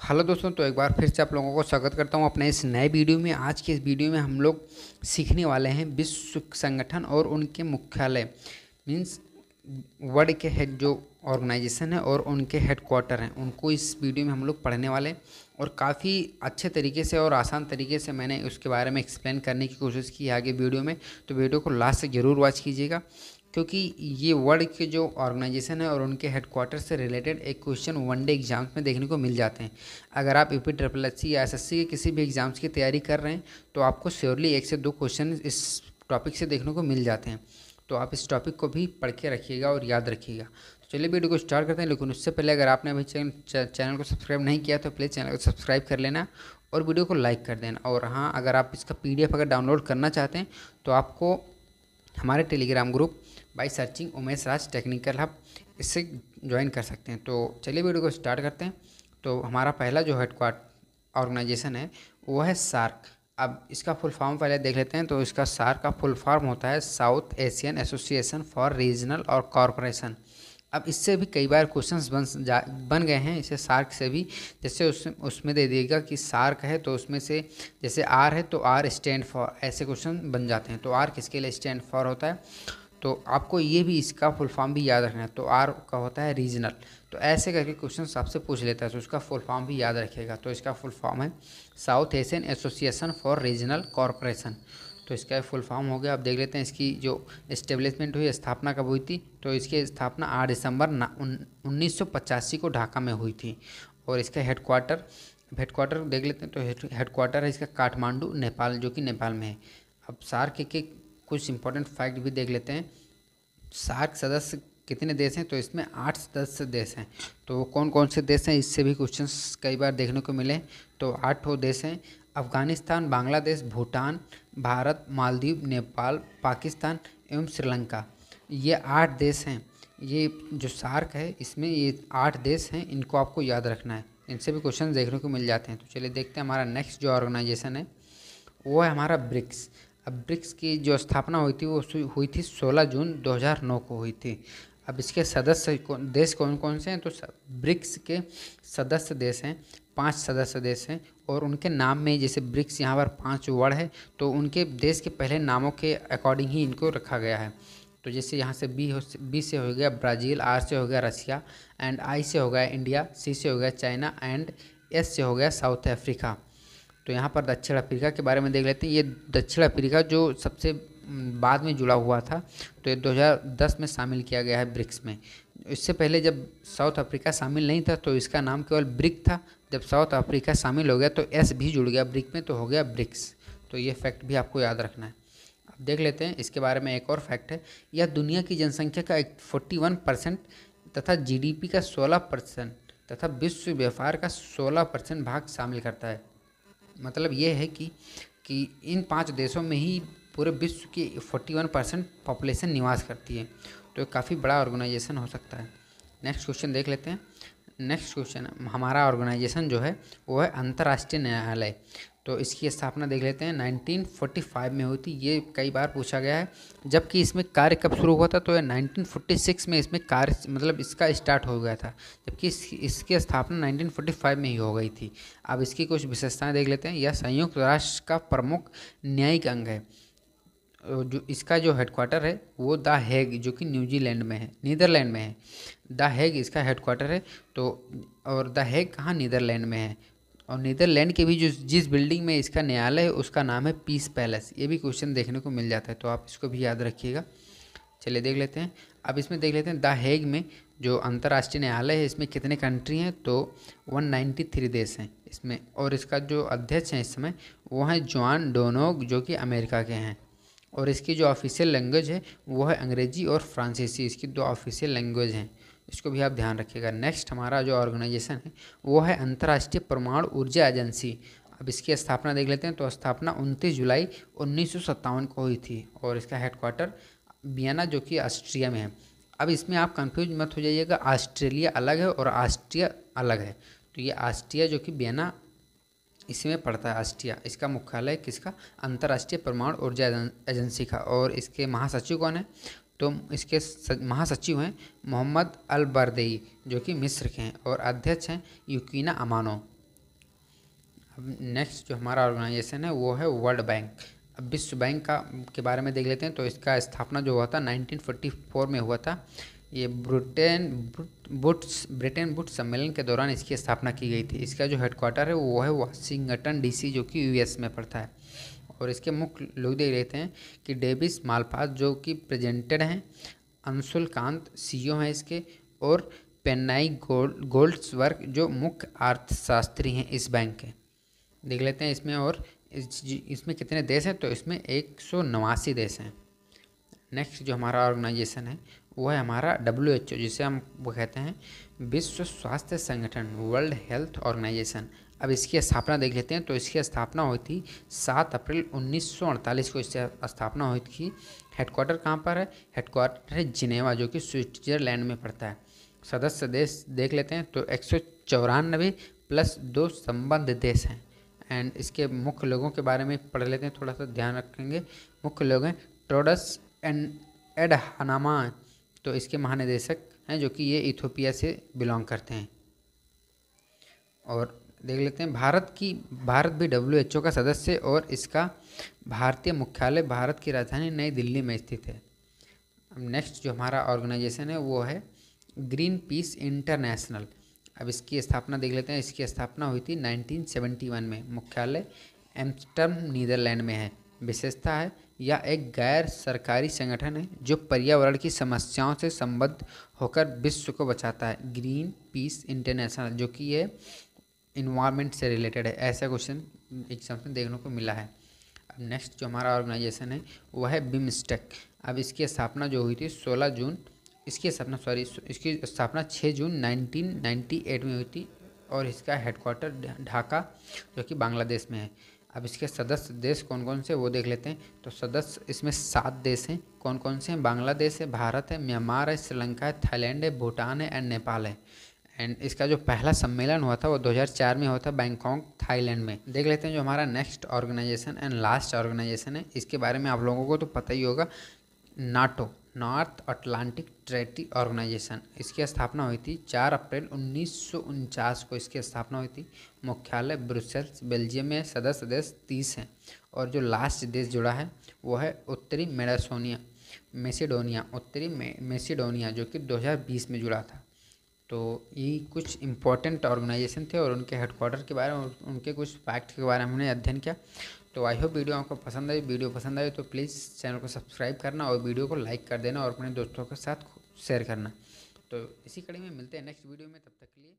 Hello दोस्तों तो एक बार फिर से आप लोगों को स्वागत करता हूँ अपने इस नए वीडियो में। आज के इस वीडियो में हम लोग सीखने वाले हैं विश्व संगठन और उनके मुख्यालय मीन्स वर्ल्ड के हेड जो ऑर्गेनाइजेशन है और उनके हेड क्वार्टर हैं। उनको इस वीडियो में हम लोग पढ़ने वाले और काफ़ी अच्छे तरीके से और आसान तरीके से मैंने उसके बारे में एक्सप्लेन करने की कोशिश की आगे वीडियो में। तो वीडियो को लास्ट से ज़रूर वॉच कीजिएगा। क्योंकि ये वर्ल्ड के जो ऑर्गेनाइजेशन है और उनके हेडक्वार्टर से रिलेटेड एक क्वेश्चन वनडे एग्ज़ाम्स में देखने को मिल जाते हैं। अगर आप यूपी ट्रिपल एस सी या एस एस सी के किसी भी एग्ज़ाम्स की तैयारी कर रहे हैं तो आपको श्योरली एक से दो क्वेश्चन इस टॉपिक से देखने को मिल जाते हैं। तो आप इस टॉपिक को भी पढ़ के रखिएगा और याद रखिएगा। तो चलिए वीडियो को स्टार्ट करते हैं, लेकिन उससे पहले अगर आपने अभी चैनल को सब्सक्राइब नहीं किया तो प्लीज़ चैनल को सब्सक्राइब कर लेना और वीडियो को लाइक कर देना। और हाँ अगर आप इसका पीडीएफ अगर डाउनलोड करना चाहते हैं तो आपको हमारे Telegram group by searching Umesh Raj technical hub, इससे ज्वाइन कर सकते हैं। तो चलिए वीडियो को स्टार्ट करते हैं। तो हमारा पहला जो हेडक्वार्ट ऑर्गेनाइजेशन है, वो है सार्क। अब इसका फुल फॉर्म पहले देख लेते हैं। तो इसका सार्क का फुल फॉर्म होता है South Asian association for regional और कॉरपोरेशन अब इससे भी कई बार क्वेश्चंस बन जा, बन गए हैं। इसे सार्क से भी, जैसे उस, उसमें दे दिएगा कि सार्क है तो उसमें से जैसे आर है तो आर स्टैंड फॉर ऐसे क्वेश्चन बन जाते हैं। तो आर किसके लिए स्टैंड फॉर होता है? तो आपको ये भी इसका फुल फॉर्म भी याद रखना है। तो आर का होता है रीजनल तो ऐसे करके क्वेश्चन आपसे पूछ लेता है तो उसका फुल फॉर्म भी याद रखिएगा तो इसका फुल फॉर्म है South Asian association for regional corporation तो इसका फुल फॉर्म हो गया। आप देख लेते हैं इसकी जो इस्टेब्लिशमेंट हुई, स्थापना कब हुई थी? तो इसकी स्थापना आठ दिसंबर उन्नीस सौ पचासी को ढाका में हुई थी। और इसका हेडक्वार्टर हेडक्वार्टर देख लेते हैं तो हेडक्वार्टर है इसका काठमांडू, नेपाल, जो कि नेपाल में है। अब सार्क के कुछ इंपॉर्टेंट फैक्ट भी देख लेते हैं। सार्क सदस्य कितने देश हैं? तो इसमें आठ सदस्य देश हैं। तो कौन कौन से देश हैं? इससे भी क्वेश्चन कई बार देखने को मिले। तो आठ वो देश हैं। अफ़गानिस्तान, बांग्लादेश, भूटान, भारत, मालदीव, नेपाल, पाकिस्तान एवं श्रीलंका। ये आठ देश हैं। ये जो सार्क है, इसमें ये आठ देश हैं। इनको आपको याद रखना है। इनसे भी क्वेश्चन देखने को मिल जाते हैं। तो चलिए देखते हैं हमारा नेक्स्ट जो ऑर्गेनाइजेशन है, वो है हमारा ब्रिक्स। अब ब्रिक्स की जो स्थापना हुई थी, वो हुई थी 16 जून 2009 को हुई थी। अब इसके सदस्य देश कौन कौन से हैं? तो ब्रिक्स के सदस्य देश हैं, पाँच सदस्य देश हैं और उनके नाम में जैसे ब्रिक्स यहाँ पर पाँच वर्ड है तो उनके देश के पहले नामों के अकॉर्डिंग ही इनको रखा गया है। तो जैसे यहाँ से बी हो, बी से हो गया ब्राज़ील, आर से हो गया रसिया एंड आई से हो गया इंडिया, सी से हो गया चाइना एंड एस से हो गया साउथ अफ्रीका। तो यहाँ पर दक्षिण अफ्रीका के बारे में देख लेते हैं। ये दक्षिण अफ्रीका जो सबसे बाद में जुड़ा हुआ था तो ये 2010 में शामिल किया गया है ब्रिक्स में। इससे पहले जब साउथ अफ्रीका शामिल नहीं था तो इसका नाम केवल ब्रिक था। जब साउथ अफ्रीका शामिल हो गया तो एस भी जुड़ गया ब्रिक में तो हो गया ब्रिक्स। तो ये फैक्ट भी आपको याद रखना है। अब देख लेते हैं, इसके बारे में एक और फैक्ट है। यह दुनिया की जनसंख्या का एक फोर्टी वन परसेंट तथा जीडीपी का सोलह परसेंट तथा विश्व व्यापार का सोलह परसेंट भाग शामिल करता है। मतलब ये है कि कि इन पाँच देशों में ही पूरे विश्व की फोर्टी वन परसेंट पॉपुलेशन निवास करती है तो काफ़ी बड़ा ऑर्गेनाइजेशन हो सकता है। नेक्स्ट क्वेश्चन देख लेते हैं। नेक्स्ट क्वेश्चन हमारा ऑर्गेनाइजेशन जो है, वो है अंतर्राष्ट्रीय न्यायालय। तो इसकी स्थापना देख लेते हैं 1945 में हुई थी। ये कई बार पूछा गया है जबकि इसमें कार्य कब शुरू हुआ था? तो ये 1946 में इसमें कार्य मतलब इसका स्टार्ट हो गया था जबकि इस, इसकी स्थापना 1945 में ही हो गई थी। अब इसकी कुछ विशेषताएँ देख लेते हैं। यह संयुक्त राष्ट्र का प्रमुख न्यायिक अंग है। जो इसका जो हेडक्वार्टर है वो द हैग जो कि न्यूजीलैंड में है नीदरलैंड में है। द हैग इसका हेडक्वार्टर है तो और द हैग कहाँ नीदरलैंड में है? और नीदरलैंड के भी जो जिस बिल्डिंग में इसका न्यायालय है, उसका नाम है पीस पैलेस। ये भी क्वेश्चन देखने को मिल जाता है तो आप इसको भी याद रखिएगा। चलिए देख लेते हैं। अब इसमें देख लेते हैं, द हेग में जो अंतर्राष्ट्रीय न्यायालय है, इसमें कितने कंट्री हैं? तो 193 देश हैं इसमें। और इसका जो अध्यक्ष हैं इस समय, वो हैं जॉन डोनोग, जो कि अमेरिका के हैं। और इसकी जो ऑफिशियल लैंग्वेज है, वो है अंग्रेज़ी और फ्रांसीसी। इसकी दो ऑफिशियल लैंग्वेज हैं। इसको भी आप ध्यान रखिएगा। नेक्स्ट हमारा जो ऑर्गेनाइजेशन है, वो है अंतर्राष्ट्रीय परमाणु ऊर्जा एजेंसी। अब इसकी स्थापना देख लेते हैं तो स्थापना 29 जुलाई उन्नीस सौ सत्तावन को हुई थी और इसका हेडक्वार्टर बियाना, जो कि ऑस्ट्रिया में है। अब इसमें आप कंफ्यूज मत हो जाइएगा, ऑस्ट्रेलिया अलग है और ऑस्ट्रिया अलग है। तो ये ऑस्ट्रिया, जो कि बियाना, इसी में पड़ता है ऑस्ट्रिया। इसका मुख्यालय किसका? अंतर्राष्ट्रीय परमाणु ऊर्जा एजेंसी का। और इसके महासचिव कौन है? तो इसके महासचिव हैं मोहम्मद अल बरदई जो कि मिस्र के हैं और अध्यक्ष हैं युकीना अमानो। अब नेक्स्ट जो हमारा ऑर्गेनाइजेशन है, वो है वर्ल्ड बैंक अब विश्व बैंक का, के बारे में देख लेते हैं तो इसका स्थापना जो हुआ था 1944 में हुआ था। ये ब्रिटेन बुट्स ब्रिटेन बुट्स सम्मेलन के दौरान इसकी स्थापना की गई थी। इसका जो हेडक्वार्टर है, वो है वाशिंगटन डीसी जो कि यूएस में पड़ता है। और इसके मुख्य लोग देख लेते हैं कि डेविस मालपास जो कि प्रेजेंटेड हैं अंशुल कांत सी हैं इसके और पेन्नाई गोल्ड गोल्ड्स वर्क जो मुख्य अर्थशास्त्री हैं इस बैंक के। देख लेते हैं इसमें और इस, इसमें कितने देश हैं? तो इसमें एक सौ नवासी देश हैं। नेक्स्ट जो हमारा ऑर्गेनाइजेशन है वो है हमारा डब्ल्यू एच ओ जिसे हम वो कहते हैं विश्व स्वास्थ्य संगठन वर्ल्ड हेल्थ ऑर्गेनाइजेशन अब इसकी स्थापना देख लेते हैं तो इसकी स्थापना हुई थी सात अप्रैल 1948 को। इसकी स्थापना हुई थी हेडक्वार्टर कहाँ पर है? हेडक्वार्टर है जिनेवा, जो कि स्विट्जरलैंड में पड़ता है। सदस्य देश देख लेते हैं तो एक सौ चौरानबे प्लस दो संबंध देश हैं। एंड इसके मुख्य लोगों के बारे में पढ़ लेते हैं, थोड़ा सा ध्यान रखेंगे। मुख्य लोग हैं टोडस एंड एड हनामा तो इसके महानिदेशक हैं, जो कि ये इथोपिया से बिलोंग करते हैं। और देख लेते हैं, भारत की, भारत भी डब्ल्यू एच ओ का सदस्य और इसका भारतीय मुख्यालय भारत की राजधानी नई दिल्ली में स्थित है। अब नेक्स्ट जो हमारा ऑर्गेनाइजेशन है, वो है ग्रीन पीस इंटरनेशनल अब इसकी स्थापना देख लेते हैं, इसकी स्थापना हुई थी 1971 में। मुख्यालय एम्स्टर्म नीदरलैंड में है। विशेषता है या एक गैर सरकारी संगठन है, जो पर्यावरण की समस्याओं से संबद्ध होकर विश्व को बचाता है। ग्रीन पीस इंटरनेशनल, जो कि ये इन्वायरमेंट से रिलेटेड है। ऐसा क्वेश्चन एग्ज़ाम में देखने को मिला है। अब नेक्स्ट जो हमारा ऑर्गेनाइजेशन है, वह है बिमस्टेक अब इसकी स्थापना जो हुई थी 16 जून, इसकी स्थापना सॉरी इसकी स्थापना छः जून 1998 में हुई थी और इसका हेडक्वार्टर ढाका, जो कि बांग्लादेश में है। अब इसके सदस्य देश कौन कौन से वो देख लेते हैं। तो सदस्य इसमें सात देश हैं। कौन कौन से हैं? बांग्लादेश है, भारत है, म्यांमार है, श्रीलंका है, थाईलैंड है, भूटान है एंड नेपाल है। एंड इसका जो पहला सम्मेलन हुआ था वो 2004 में हुआ था बैंकॉक, थाईलैंड में। देख लेते हैं जो हमारा next organization and last organization है। इसके बारे में आप लोगों को तो पता ही होगा, NATO. North Atlantic Treaty Organization. इसकी स्थापना हुई थी चार अप्रैल उन्नीस सौ उनचास को। इसकी स्थापना हुई थी मुख्यालय ब्रुसेल्स, बेल्जियम में, सदस्य देश तीस हैं। और जो लास्ट देश जुड़ा है, वो है उत्तरी मेडासोनिया, मेसिडोनिया। उत्तरी मेसिडोनिया जो कि 2020 में जुड़ा था। तो ये कुछ इम्पोर्टेंट ऑर्गेनाइजेशन थे और उनके हेडक्वार्टर के बारे में, उनके कुछ फैक्ट के बारे में हमने अध्ययन किया। तो आई होप वीडियो आपको पसंद आई। वीडियो पसंद आए तो प्लीज़ चैनल को सब्सक्राइब करना और वीडियो को लाइक कर देना और अपने दोस्तों के साथ शेयर करना। तो इसी कड़ी में मिलते हैं नेक्स्ट वीडियो में। तब तक के लिए